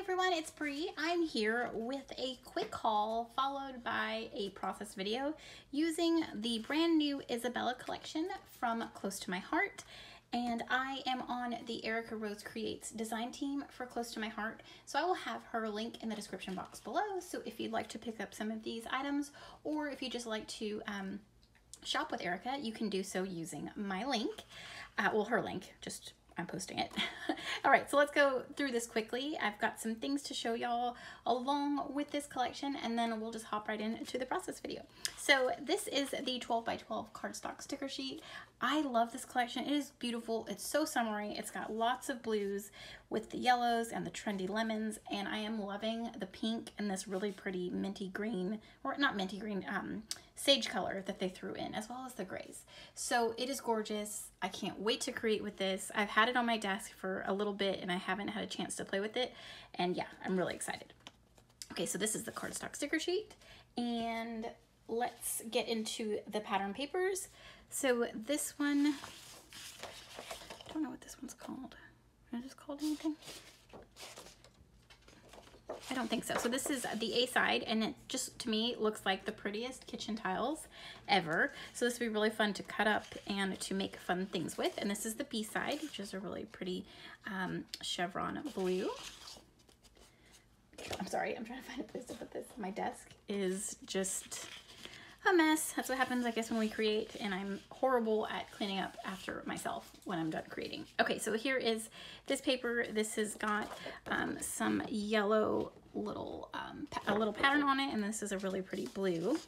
everyone, it's Bree. I'm here with a quick haul followed by a process video using the brand new Isabella collection from Close to My Heart. And I am on the Erica Rose Creates design team for Close to My Heart. So I will have her link in the description box below. So if you'd like to pick up some of these items or if you just like to um, shop with Erica, you can do so using my link. Uh, well, her link, just I'm posting it. All right, so let's go through this quickly. I've got some things to show y'all along with this collection and then we'll just hop right into the process video. So this is the 12 by 12 cardstock sticker sheet. I love this collection. It is beautiful. It's so summery. It's got lots of blues with the yellows and the trendy lemons and I am loving the pink and this really pretty minty green, or not minty green, um, sage color that they threw in as well as the grays. So it is gorgeous. I can't wait to create with this. I've had it on my desk for a little bit and I haven't had a chance to play with it. And yeah, I'm really excited. Okay, so this is the cardstock sticker sheet and let's get into the pattern papers. So this one, I don't know what this one's called. Is this called anything? I don't think so. So this is the A side and it just to me looks like the prettiest kitchen tiles ever. So this would be really fun to cut up and to make fun things with. And this is the B side, which is a really pretty um, chevron blue. I'm sorry, I'm trying to find a place to put this. My desk is just a mess. That's what happens, I guess, when we create, and I'm horrible at cleaning up after myself when I'm done creating. Okay, so here is this paper. This has got um, some yellow little, um, a little pattern on it, and this is a really pretty blue.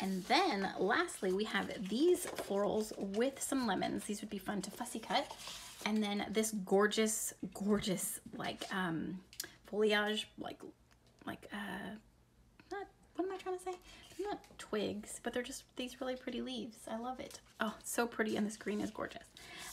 And then lastly, we have these florals with some lemons. These would be fun to fussy cut. And then this gorgeous, gorgeous, like, um, foliage, like, like, uh, what am I trying to say? They're not twigs, but they're just these really pretty leaves. I love it. Oh, so pretty, and this green is gorgeous.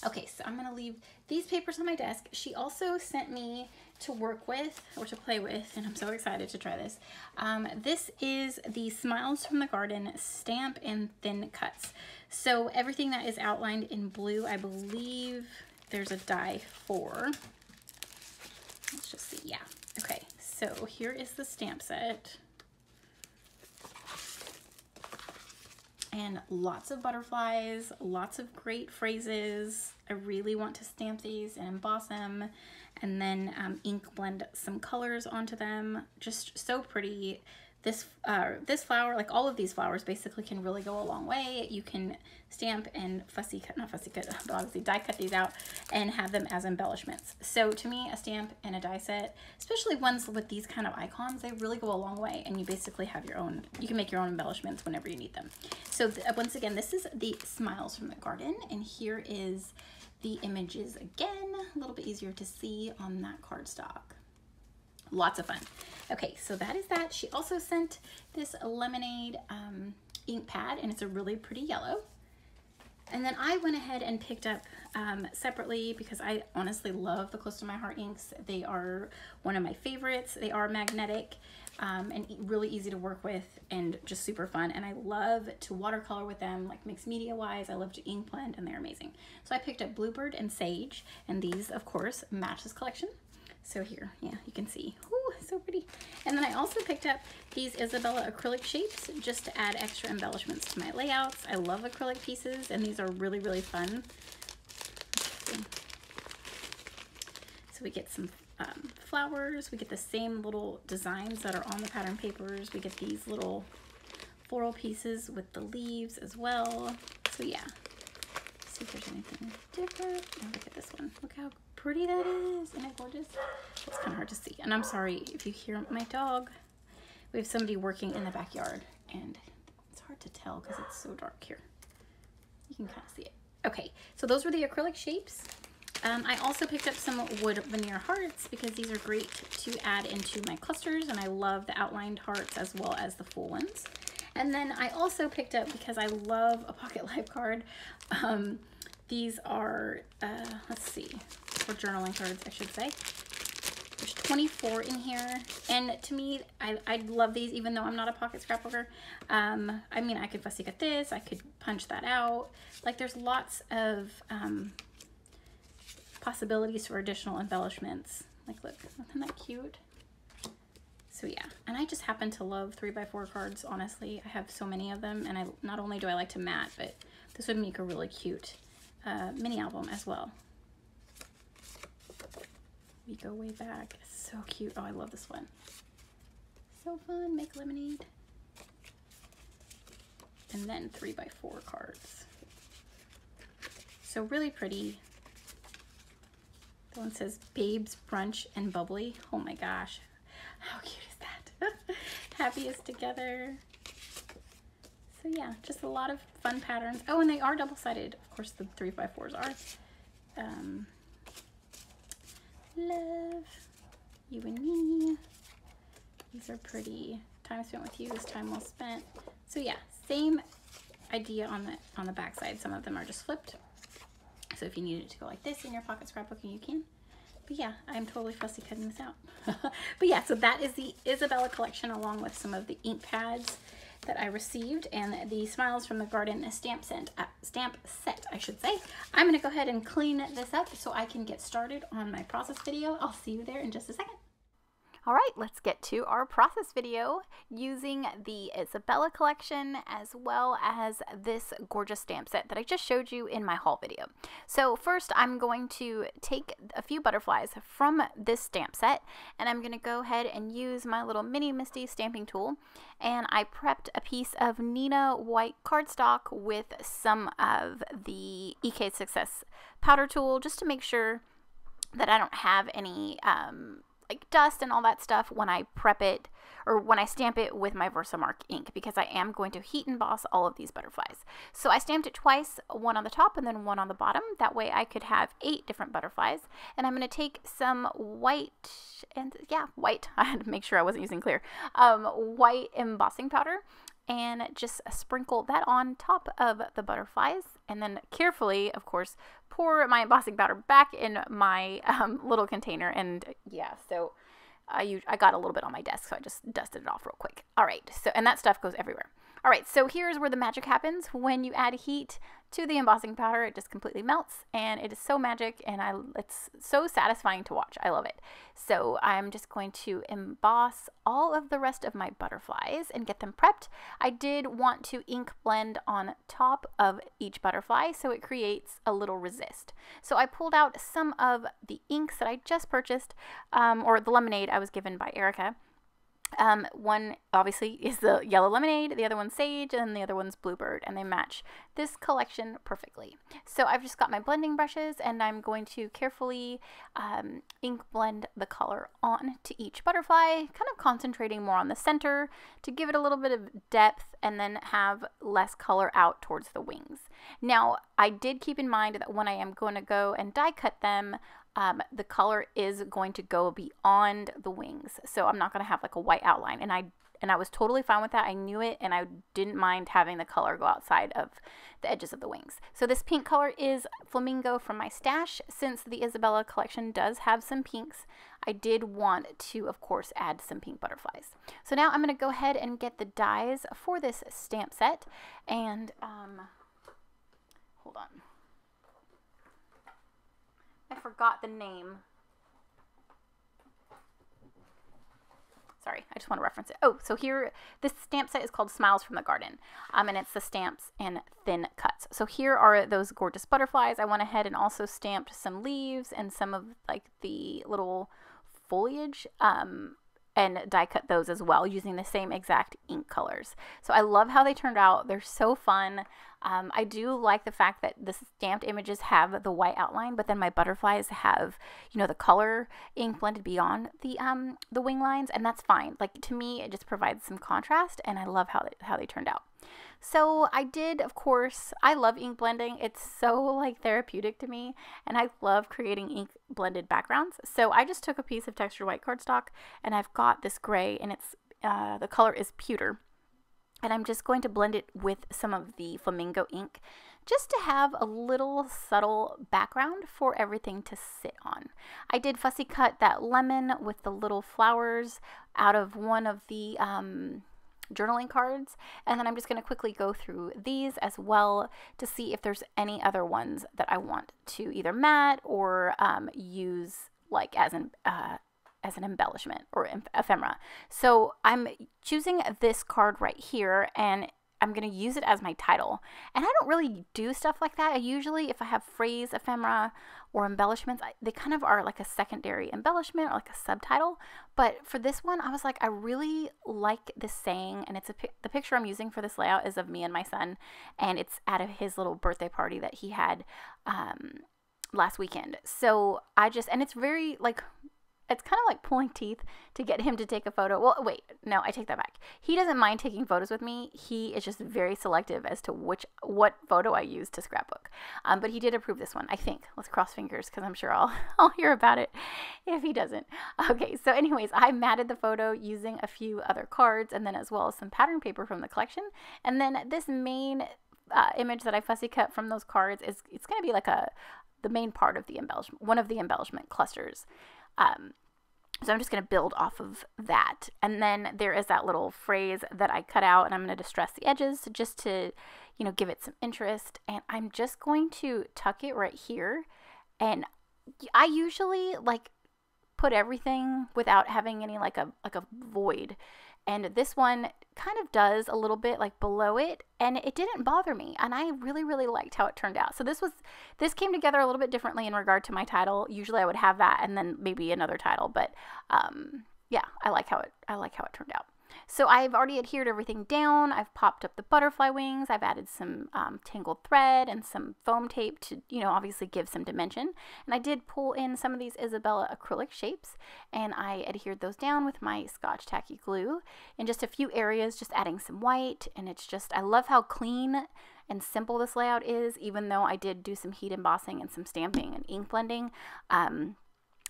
Okay, so I'm gonna leave these papers on my desk. She also sent me to work with or to play with, and I'm so excited to try this. Um, this is the Smiles from the Garden stamp and thin cuts. So everything that is outlined in blue, I believe there's a die for. Let's just see, yeah. Okay, so here is the stamp set. And lots of butterflies, lots of great phrases. I really want to stamp these and emboss them and then um, ink blend some colors onto them. Just so pretty. This, uh, this flower, like all of these flowers, basically can really go a long way. You can stamp and fussy cut, not fussy cut, but obviously die cut these out and have them as embellishments. So to me, a stamp and a die set, especially ones with these kind of icons, they really go a long way and you basically have your own, you can make your own embellishments whenever you need them. So th once again, this is the Smiles from the Garden and here is the images again, a little bit easier to see on that cardstock lots of fun. Okay, so that is that. She also sent this lemonade um, ink pad and it's a really pretty yellow. And then I went ahead and picked up um, separately because I honestly love the Close to My Heart inks. They are one of my favorites. They are magnetic um, and really easy to work with and just super fun. And I love to watercolor with them, like mixed media wise. I love to ink blend and they're amazing. So I picked up Bluebird and Sage and these of course match this collection. So here, yeah, you can see. Ooh, so pretty. And then I also picked up these Isabella acrylic shapes just to add extra embellishments to my layouts. I love acrylic pieces and these are really, really fun. So we get some um, flowers. We get the same little designs that are on the pattern papers. We get these little floral pieces with the leaves as well. So yeah, see if there's anything different. Oh, look at this one. Look how pretty that is. Isn't it gorgeous? It's kind of hard to see. And I'm sorry if you hear my dog. We have somebody working in the backyard and it's hard to tell because it's so dark here. You can kind of see it. Okay, so those were the acrylic shapes. Um, I also picked up some wood veneer hearts because these are great to add into my clusters and I love the outlined hearts as well as the full ones. And then I also picked up, because I love a pocket life card, um, these are, uh, let's see, for journaling cards, I should say. There's 24 in here. And to me, I, I love these even though I'm not a pocket scrapbooker. Um, I mean, I could fussy cut this. I could punch that out. Like there's lots of um, possibilities for additional embellishments. Like, look, isn't that cute? So yeah, and I just happen to love 3x4 cards, honestly. I have so many of them, and I not only do I like to mat, but this would make a really cute uh, mini album as well. We go way back. So cute. Oh, I love this one. So fun, make lemonade. And then 3x4 cards. So really pretty. The one says Babes, Brunch, and Bubbly. Oh my gosh. How cute? Happiest together. So yeah, just a lot of fun patterns. Oh, and they are double-sided. Of course, the 3x4s are. Um, love, you and me. These are pretty. Time spent with you is time well spent. So yeah, same idea on the on the back side. Some of them are just flipped. So if you need it to go like this in your pocket scrapbooking, you can. But yeah, I'm totally fussy cutting this out. but yeah, so that is the Isabella collection along with some of the ink pads that I received and the Smiles from the Garden stamp set, uh, stamp set, I should say. I'm gonna go ahead and clean this up so I can get started on my process video. I'll see you there in just a second. All right, let's get to our process video using the Isabella collection as well as this gorgeous stamp set that I just showed you in my haul video. So first I'm going to take a few butterflies from this stamp set and I'm going to go ahead and use my little mini MISTI stamping tool and I prepped a piece of Neenah white cardstock with some of the EK Success powder tool just to make sure that I don't have any um, like dust and all that stuff when I prep it or when I stamp it with my Versamark ink because I am going to heat emboss all of these butterflies. So I stamped it twice, one on the top and then one on the bottom. That way I could have eight different butterflies. And I'm going to take some white and yeah, white. I had to make sure I wasn't using clear. Um, white embossing powder and just sprinkle that on top of the butterflies and then carefully, of course, pour my embossing powder back in my um, little container. And yeah, so I, I got a little bit on my desk, so I just dusted it off real quick. All right, so and that stuff goes everywhere. All right, so here's where the magic happens. When you add heat to the embossing powder, it just completely melts and it is so magic and I it's so satisfying to watch. I love it. So I'm just going to emboss all of the rest of my butterflies and get them prepped. I did want to ink blend on top of each butterfly so it creates a little resist. So I pulled out some of the inks that I just purchased um, or the lemonade I was given by Erica um, one obviously is the yellow lemonade, the other one's sage, and the other one's bluebird, and they match this collection perfectly. So I've just got my blending brushes, and I'm going to carefully um, ink blend the color on to each butterfly, kind of concentrating more on the center to give it a little bit of depth, and then have less color out towards the wings. Now, I did keep in mind that when I am going to go and die cut them, um, the color is going to go beyond the wings. So I'm not going to have like a white outline. And I and I was totally fine with that. I knew it and I didn't mind having the color go outside of the edges of the wings. So this pink color is Flamingo from my stash. Since the Isabella collection does have some pinks, I did want to, of course, add some pink butterflies. So now I'm going to go ahead and get the dies for this stamp set. And, um, hold on. I forgot the name. Sorry, I just want to reference it. Oh, so here, this stamp set is called Smiles from the Garden, um, and it's the stamps and thin cuts. So here are those gorgeous butterflies. I went ahead and also stamped some leaves and some of like the little foliage um, and die cut those as well using the same exact ink colors. So I love how they turned out. They're so fun. Um, I do like the fact that the stamped images have the white outline, but then my butterflies have, you know, the color ink blended beyond the um, the wing lines, and that's fine. Like to me, it just provides some contrast, and I love how they, how they turned out. So I did, of course, I love ink blending. It's so like therapeutic to me, and I love creating ink blended backgrounds. So I just took a piece of textured white cardstock, and I've got this gray, and it's uh, the color is pewter and I'm just going to blend it with some of the flamingo ink just to have a little subtle background for everything to sit on. I did fussy cut that lemon with the little flowers out of one of the um, journaling cards and then I'm just going to quickly go through these as well to see if there's any other ones that I want to either mat or um, use like as an uh, as an embellishment or ephemera. So I'm choosing this card right here and I'm going to use it as my title. And I don't really do stuff like that. I usually, if I have phrase, ephemera, or embellishments, I, they kind of are like a secondary embellishment or like a subtitle. But for this one, I was like, I really like this saying. And it's a the picture I'm using for this layout is of me and my son. And it's at his little birthday party that he had um, last weekend. So I just, and it's very like it's kind of like pulling teeth to get him to take a photo. Well, wait, no, I take that back. He doesn't mind taking photos with me. He is just very selective as to which what photo I use to scrapbook. Um, but he did approve this one, I think. Let's cross fingers because I'm sure I'll I'll hear about it if he doesn't. Okay, so anyways, I matted the photo using a few other cards and then as well as some pattern paper from the collection. And then this main uh, image that I fussy cut from those cards is it's going to be like a the main part of the embellishment, one of the embellishment clusters. Um, so I'm just going to build off of that. And then there is that little phrase that I cut out and I'm going to distress the edges just to, you know, give it some interest. And I'm just going to tuck it right here. And I usually like put everything without having any like a like a void and this one kind of does a little bit like below it and it didn't bother me and I really really liked how it turned out. So this was this came together a little bit differently in regard to my title. Usually I would have that and then maybe another title, but um yeah, I like how it I like how it turned out. So I've already adhered everything down. I've popped up the butterfly wings. I've added some um, tangled thread and some foam tape to, you know, obviously give some dimension. And I did pull in some of these Isabella acrylic shapes and I adhered those down with my Scotch Tacky glue in just a few areas, just adding some white. And it's just, I love how clean and simple this layout is, even though I did do some heat embossing and some stamping and ink blending. Um,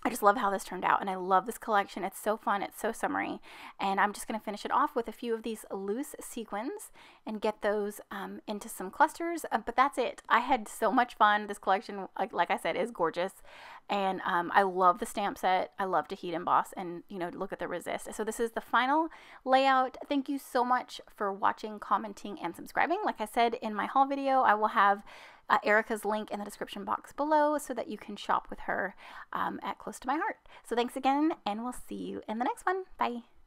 I just love how this turned out and I love this collection. It's so fun, it's so summery. And I'm just going to finish it off with a few of these loose sequins and get those um, into some clusters. Uh, but that's it. I had so much fun. This collection, like, like I said, is gorgeous. And um, I love the stamp set. I love to heat emboss and, you know, look at the resist. So this is the final layout. Thank you so much for watching, commenting, and subscribing. Like I said in my haul video, I will have uh, Erica's link in the description box below so that you can shop with her um, at Close to My Heart. So thanks again, and we'll see you in the next one. Bye.